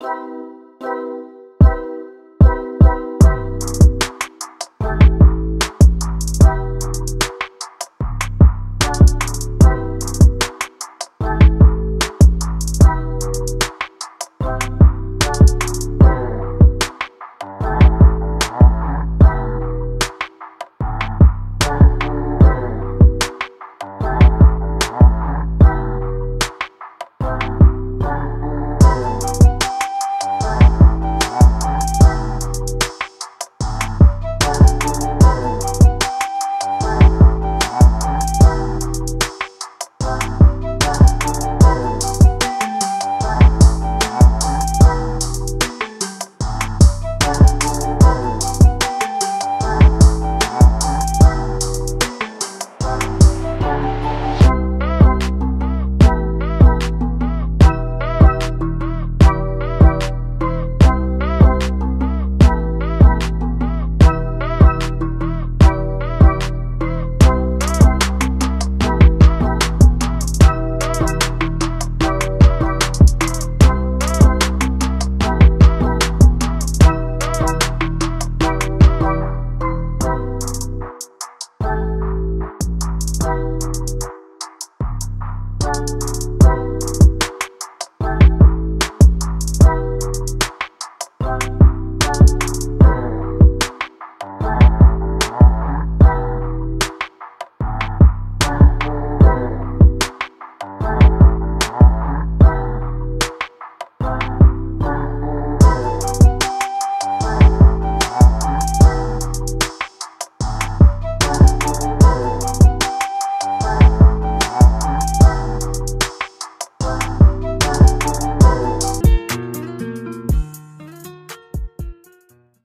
Bye. you